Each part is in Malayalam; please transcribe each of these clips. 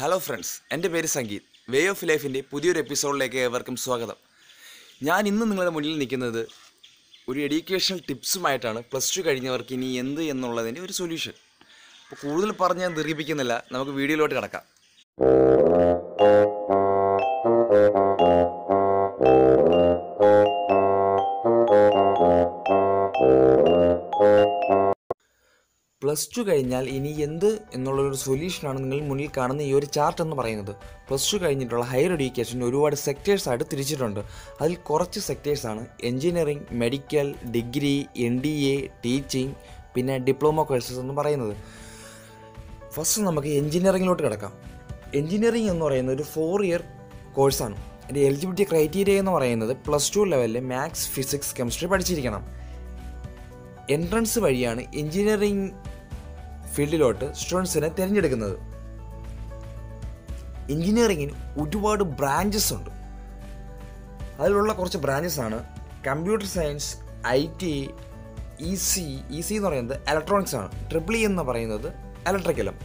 ഹലോ ഫ്രണ്ട്സ് എന്റെ പേര് സംഗീത്. വേ ഓഫ് ലൈഫിന്റെ പുതിയൊരു എപ്പിസോഡിലേക്ക് ഏവർക്കും സ്വാഗതം. ഞാൻ ഇന്ന് നിങ്ങളുടെ മുന്നിൽ നിൽക്കുന്നത് ഒരു എഡ്യൂക്കേഷണൽ ടിപ്സുമായിട്ടാണ് പ്ലസ് ടു കഴിഞ്ഞവർക്ക് ഇനി എന്ത് എന്നുള്ളതിന്റെ ഒരു സൊല്യൂഷൻ അപ്പോൾ കൂടുതൽ പറഞ്ഞ് ഞാൻ ദീർഘിപ്പിക്കുന്നില്ല. നമുക്ക് വീഡിയോയിലോട്ട് കിടക്കാം. പ്ലസ് ടു കഴിഞ്ഞാൽ ഇനി എന്ത് എന്നുള്ളൊരു സൊല്യൂഷനാണ് നിങ്ങൾ മുന്നിൽ കാണുന്ന ഈ ഒരു ചാർട്ട് എന്ന് പറയുന്നത്. പ്ലസ് ടു കഴിഞ്ഞിട്ടുള്ള ഹയർ എഡ്യൂക്കേഷൻ ഒരുപാട് സെക്ടേഴ്സായിട്ട് തിരിച്ചിട്ടുണ്ട്. അതിൽ കുറച്ച് സെക്ടേഴ്സാണ് engineering medical degree N D A teaching പിന്നെ ഡിപ്ലോമ കോഴ്സസ് എന്ന് പറയുന്നത്. ഫസ്റ്റ് നമുക്ക് എഞ്ചിനീയറിംഗിലോട്ട് കിടക്കാം. എഞ്ചിനീയറിംഗ് എന്ന് പറയുന്നത് ഒരു ഫോർ ഇയർ കോഴ്സാണ് എന്റെ എലിജിബിലിറ്റി ക്രൈറ്റീരിയ എന്ന് പറയുന്നത് പ്ലസ് ടു ലെവലിൽ മാത്സ് ഫിസിക്സ് കെമിസ്ട്രി പഠിച്ചിരിക്കണം. എൻട്രൻസ് വഴിയാണ് എഞ്ചിനീയറിംഗ് ഫീൽഡിലോട്ട് സ്റ്റുഡൻസിനെ തിരഞ്ഞെടുക്കുന്നത്. എഞ്ചിനീയറിങ്ങിന് ഒരുപാട് ബ്രാഞ്ചസ് ഉണ്ട്. അതിലുള്ള കുറച്ച് ബ്രാഞ്ചസ് ആണ് computer science I T E C E C എന്ന് പറയുന്നത് ഇലക്ട്രോണിക്സ് ആണ്. ട്രിപ്പിൾ ഇ എന്ന് പറയുന്നത് ഇലക്ട്രിക്കലും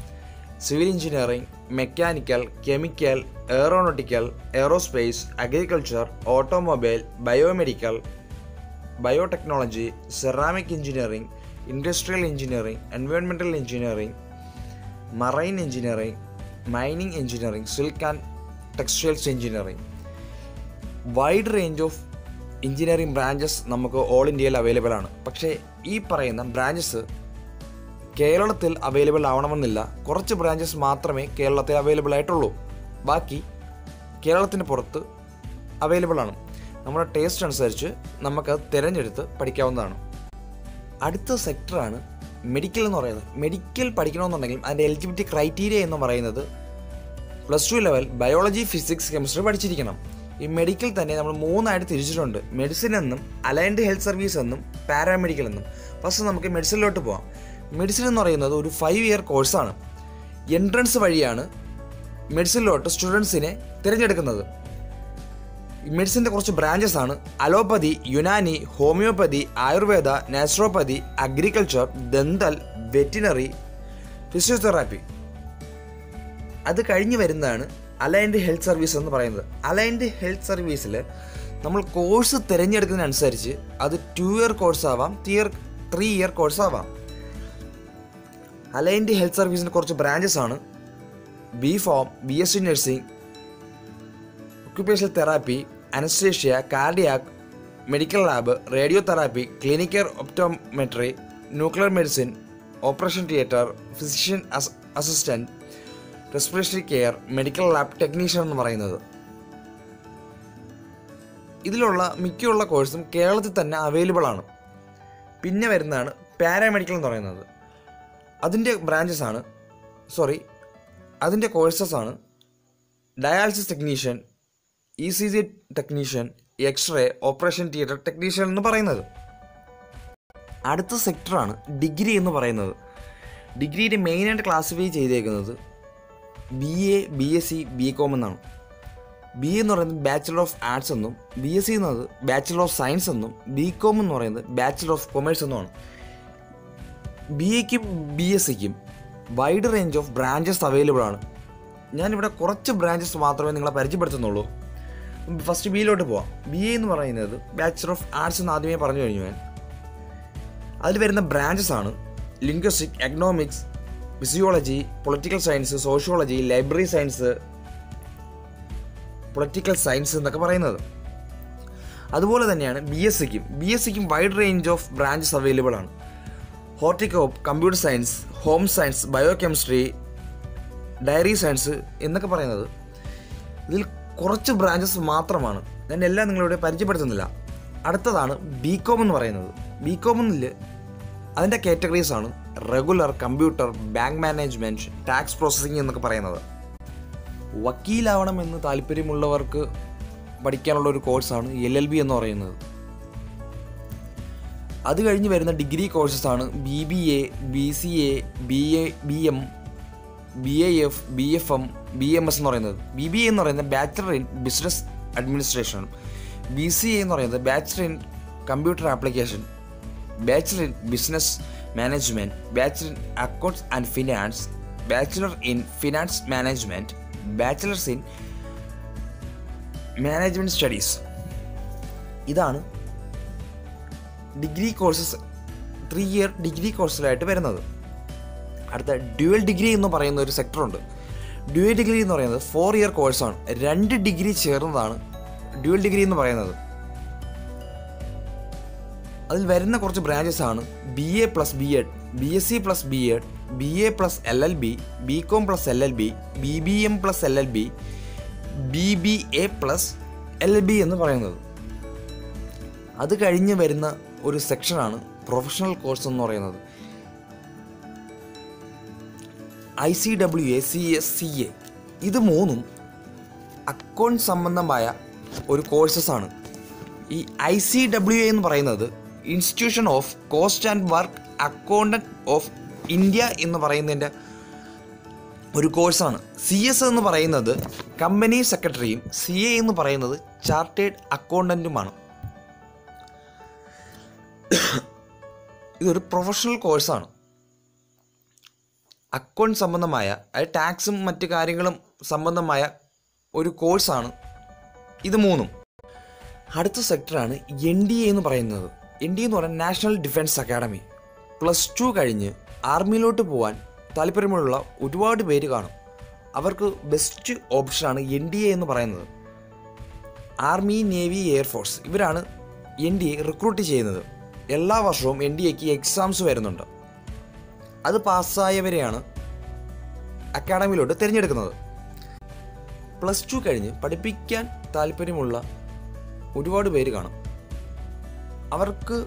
civil engineering mechanical chemical aeronautical aerospace agriculture automobile biomedical biotechnology ceramic engineering industrial engineering എൻവയോൺമെന്റൽ engineering marine engineering mining engineering silk and textiles engineering wide range of engineering branches നമുക്ക് ഓൾ ഇന്ത്യയിൽ അവൈലബിൾ ആണ്. പക്ഷേ ഈ പറയുന്ന ബ്രാഞ്ചസ് കേരളത്തിൽ അവൈലബിൾ ആവണമെന്നില്ല. കുറച്ച് ബ്രാഞ്ചസ് മാത്രമേ കേരളത്തിൽ അവൈലബിൾ ആയിട്ടുള്ളൂ. ബാക്കി കേരളത്തിന് പുറത്ത് അവൈലബിൾ ആണ്. നമ്മുടെ ടേസ്റ്റ് അനുസരിച്ച് നമുക്കത് തിരഞ്ഞെടുത്ത് പഠിക്കാവുന്നതാണ്. അടുത്ത സെക്ടറാണ് മെഡിക്കൽ എന്ന് പറയുന്നത്. മെഡിക്കൽ പഠിക്കണമെന്നുണ്ടെങ്കിൽ അതിന്റെ എലിജിബിലിറ്റി ക്രൈറ്റീരിയ എന്ന് പറയുന്നത് plus two level biology physics chemistry പഠിച്ചിരിക്കണം. ഈ മെഡിക്കൽ തന്നെ നമ്മൾ മൂന്നായിട്ട് തിരിച്ചിട്ടുണ്ട്. മെഡിസിൻ എന്നും അലൈൻഡ് ഹെൽത്ത് സർവീസ് എന്നും പാരാമെഡിക്കൽ എന്നും. ഫസ്റ്റ് നമുക്ക് മെഡിസിനിലോട്ട് പോകാം മെഡിസിൻ എന്ന് പറയുന്നത് ഒരു ഫൈവ് ഇയർ കോഴ്സാണ് എൻട്രൻസ് വഴിയാണ് മെഡിസിനിലോട്ട് സ്റ്റുഡൻസിനെ തിരഞ്ഞെടുക്കുന്നത്. മെഡിസിന്റെ കുറച്ച് ബ്രാഞ്ചസ് ആണ്. Allopathy Unani homeopathy Ayurveda naturopathy agriculture dental veterinary physiotherapy. അത് കഴിഞ്ഞ് വരുന്നതാണ് അലൈൻഡ് ഹെൽത്ത് സർവീസ് എന്ന് പറയുന്നത്. അലൈൻഡ് ഹെൽത്ത് സർവീസിൽ നമ്മൾ കോഴ്സ് തിരഞ്ഞെടുക്കുന്നതിനനുസരിച്ച് അത് ടു ഇയർ കോഴ്സ് ആവാം തിയർ ത്രീ ഇയർ കോഴ്സ് ആവാം. അലൈൻഡ് ഹെൽത്ത് സർവീസിന്റെ കുറച്ച് ബ്രാഞ്ചസ് ആണ്. B pharm B S C nursing occupational therapy anaesthesia cardiac medical lab radio therapy clinical optometry nuclear medicine operation theatre physician assistant respiratory care medical lab technician എന്ന് പറയുന്നത്. ഇതിലുള്ള മിക്കുള്ള കോഴ്സും കേരളത്തിൽ തന്നെ അവൈലബിൾ ആണ്. പിന്നെ വരുന്നതാണ് പാരാമെഡിക്കൽ എന്ന് പറയുന്നത്. അതിന്റെ ബ്രാഞ്ചസ് ആണ് സോറി അതിന്റെ കോഴ്സസ് ആണ് dialysis technician E C G technician X-ray operation theatre technician എന്ന് പറയുന്നത്. അടുത്ത സെക്ടറാണ് ഡിഗ്രി എന്ന് പറയുന്നത്. ഡിഗ്രിയുടെ മെയിനായിട്ട് ക്ലാസിഫൈ ചെയ്തേക്കുന്നത് B A B S C B com എന്നാണ്. ബി എന്ന് പറയുന്നത് ബാച്ചിലർ ഓഫ് ആർട്സ് എന്നും ബി എസ് സി എന്നത് ബാച്ചിലർ ഓഫ് സയൻസ് എന്നും ബി കോം എന്ന് പറയുന്നത് ബാച്ചിലർ ഓഫ് കൊമേഴ്സ് എന്നുമാണ്. ബി എക്കും B S സിക്കും wide range of branches available ആണ്. ഞാനിവിടെ കുറച്ച് ബ്രാഞ്ചസ് മാത്രമേ നിങ്ങളെ പരിചയപ്പെടുത്തുന്നുള്ളൂ. ഫസ്റ്റ് ബിയിലോട്ട് പോവാം. ബി എ എന്ന് പറയുന്നത് ബാച്ചർ ഓഫ് ആർട്സ് എന്ന് ആദ്യമേ പറഞ്ഞു കഴിഞ്ഞു ഞാൻ. അതിൽ വരുന്ന ബ്രാഞ്ചസ് ആണ് linguistic economics physiology political science sociology library science political science എന്നൊക്കെ പറയുന്നത്. അതുപോലെ തന്നെയാണ് ബി എസ് സിക്കും B S സിക്കും wide range of branches available ആണ്. Horticorp computer science home science bio chemistry dairy science എന്നൊക്കെ പറയുന്നത്. ഇതിൽ കുറച്ച് ബ്രാഞ്ചസ് മാത്രമാണ്. ഞാൻ എല്ലാം നിങ്ങളിവിടെ പരിചയപ്പെടുത്തുന്നില്ല. അടുത്തതാണ് ബി കോം എന്ന് പറയുന്നത്. ബി കോമിൽ അതിന്റെ കാറ്റഗറീസാണ് regular computer bank management tax processing എന്നൊക്കെ പറയുന്നത്. വക്കീലാവണമെന്ന് താല്പര്യമുള്ളവർക്ക് പഠിക്കാനുള്ള ഒരു കോഴ്സാണ് എൽ എൽ ബി എന്ന് പറയുന്നത്. അത് കഴിഞ്ഞ് വരുന്ന ഡിഗ്രി കോഴ്സസ് ആണ് B B A B C A B A B M B A F B F M B M S എന്ന് പറയുന്നത്. ബി ബി എ എന്ന് പറയുന്നത് bachelor in business administration B C A എന്ന് പറയുന്നത് bachelor in computer application bachelor in business management bachelor in accounts and finance bachelor in finance management bachelors in management studies ഇതാണ് degree courses three year degree കോഴ്സുകളായിട്ട് വരുന്നത്. അടുത്ത ഡ്യുവൽ ഡിഗ്രി എന്ന് പറയുന്ന ഒരു സെക്ടറുണ്ട് ഡ്യുവൽ ഡിഗ്രി എന്ന് പറയുന്നത് ഫോർ ഇയർ കോഴ്സാണ് രണ്ട് ഡിഗ്രി ചേർന്നതാണ് ഡ്യുവൽ ഡിഗ്രി എന്ന് പറയുന്നത്. അതിൽ വരുന്ന കുറച്ച് ബ്രാഞ്ചസ് ആണ് B A plus B Ed B S C plus B Ed B A plus L L B B com plus L L B B B M plus L L B B B A plus L L B എന്ന് പറയുന്നത്. അത് കഴിഞ്ഞ് വരുന്ന ഒരു സെക്ഷനാണ് പ്രൊഫഷണൽ കോഴ്സ് എന്ന് പറയുന്നത്. I C W A C S C A ഇത് മൂന്നും അക്കൗണ്ട് സംബന്ധമായ ഒരു കോഴ്സസ് ആണ്. ഈ ഐ സി ഡബ്ല്യു എ എന്ന് പറയുന്നത് institution of cost and work accountant of India എന്ന് പറയുന്നതിന്റെ ഒരു കോഴ്സാണ് സി എസ് എന്ന് പറയുന്നത് കമ്പനി സെക്രട്ടറിയും സി എ എന്ന് പറയുന്നത് ചാർട്ടേഡ് അക്കൗണ്ടന്റുമാണ് ഇതൊരു പ്രൊഫഷണൽ കോഴ്സാണ് അക്കൗണ്ട് സംബന്ധമായ അതായത് ടാക്സും മറ്റു കാര്യങ്ങളും സംബന്ധമായ ഒരു കോഴ്സാണ് ഇത് മൂന്നും. അടുത്ത സെക്ടറാണ് എൻ ഡി എ എന്ന് പറയുന്നത്. എൻ ഡി എന്ന് പറയുന്നത് national defence academy. Plus two കഴിഞ്ഞ് ആർമിയിലോട്ട് പോകാൻ താല്പര്യമുള്ള ഒരുപാട് പേര് കാണും. അവർക്ക് ബെസ്റ്റ് ഓപ്ഷനാണ് എൻ ഡി എ എന്ന് പറയുന്നത്. ആർമി നേവി എയർഫോഴ്സ് ഇവരാണ് എൻ ഡി എ റിക്രൂട്ട് ചെയ്യുന്നത്. എല്ലാ വർഷവും എൻ ഡി എക്ക് എക്സാംസ് വരുന്നുണ്ട്. അത് പാസ്സായവരെയാണ് അക്കാഡമിയിലോട്ട് തിരഞ്ഞെടുക്കുന്നത്. പ്ലസ് ടു കഴിഞ്ഞ് പഠിപ്പിക്കാൻ താല്പര്യമുള്ള ഒരുപാട് പേര് കാണും. അവർക്ക്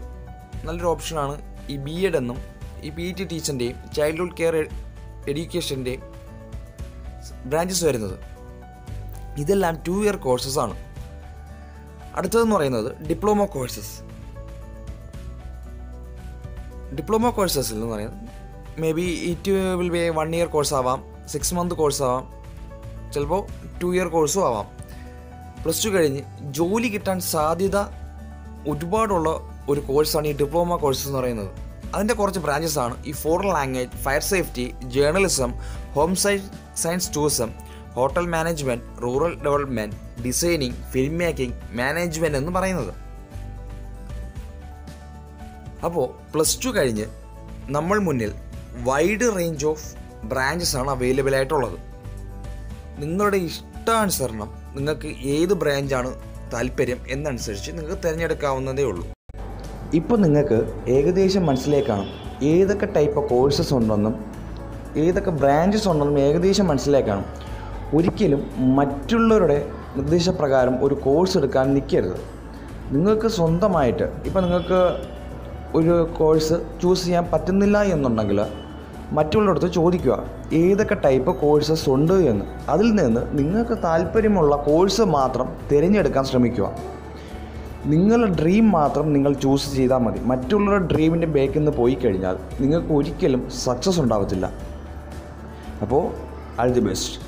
നല്ലൊരു ഓപ്ഷനാണ് ഈ ബി എഡ് എന്നും ഈ പി ടി ടീച്ചറിന്റെയും ചൈൽഡ്ഹുഡ് കെയർ എഡ്യൂക്കേഷന്റെയും ബ്രാഞ്ചസ് വരുന്നത്. ഇതെല്ലാം ടു ഇയർ കോഴ്സസ് ആണ്. അടുത്തതെന്ന് പറയുന്നത് ഡിപ്ലോമ കോഴ്സസ്. ഡിപ്ലോമ കോഴ്സസ് എന്ന് പറയുന്നത് may be it will be one year course ആവാം. സിക്സ് മന്ത് കോഴ്സ് ആവാം. ചിലപ്പോൾ ടു ഇയർ കോഴ്സും ആവാം. പ്ലസ് ടു കഴിഞ്ഞ് ജോലി കിട്ടാൻ സാധ്യത ഒരുപാടുള്ള ഒരു കോഴ്സാണ് ഈ ഡിപ്ലോമ കോഴ്സ് എന്ന് പറയുന്നത്. അതിന്റെ കുറച്ച് ബ്രാഞ്ചസ് ആണ്. ഈ foreign language fire safety journalism home science tourism hotel management rural development designing film making management എന്ന് പറയുന്നത്. അപ്പോൾ പ്ലസ് ടു കഴിഞ്ഞ് നമ്മൾ മുന്നിൽ വൈഡ് റേഞ്ച് ഓഫ് ബ്രാഞ്ചസ് ആണ് അവൈലബിൾ ആയിട്ടുള്ളത്. നിങ്ങളുടെ ഇഷ്ടാനുസരണം നിങ്ങൾക്ക് ഏത് ബ്രാഞ്ചാണ് താല്പര്യം എന്നനുസരിച്ച് നിങ്ങൾക്ക് തിരഞ്ഞെടുക്കാവുന്നതേ ഉള്ളൂ. ഇപ്പോൾ നിങ്ങൾക്ക് ഏകദേശം മനസ്സിലേക്കാണ് ഏതൊക്കെ ടൈപ്പ് ഓഫ് കോഴ്സസ് ഉണ്ടെന്നും ഏതൊക്കെ ബ്രാഞ്ചസ് ഉണ്ടെന്നും ഏകദേശം മനസ്സിലേക്കാണ്. ഒരിക്കലും മറ്റുള്ളവരുടെ നിർദ്ദേശപ്രകാരം ഒരു കോഴ്സ് എടുക്കാൻ നിൽക്കരുത്. നിങ്ങൾക്ക് സ്വന്തമായിട്ട് ഇപ്പോൾ നിങ്ങൾക്ക് ഒരു കോഴ്സ് ചൂസ് ചെയ്യാൻ പറ്റുന്നില്ല എന്നുണ്ടെങ്കിൽ മറ്റുള്ളവരടുത്ത് ചോദിക്കുക ഏതൊക്കെ ടൈപ്പ് കോഴ്സസ് ഉണ്ട് എന്ന്. അതിൽ നിന്ന് നിങ്ങൾക്ക് താല്പര്യമുള്ള കോഴ്സ് മാത്രം തിരഞ്ഞെടുക്കാൻ ശ്രമിക്കുക. നിങ്ങളുടെ ഡ്രീം മാത്രം നിങ്ങൾ ചൂസ് ചെയ്താൽ മതി. മറ്റുള്ളവരുടെ ഡ്രീമിന്റെ ബേക്കിൽ നിന്ന് പോയി കഴിഞ്ഞാൽ നിങ്ങൾക്ക് ഒരിക്കലും സക്സസ് ഉണ്ടാവത്തില്ല. അപ്പോൾ ആൾ ദി ബെസ്റ്റ്